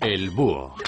El búho.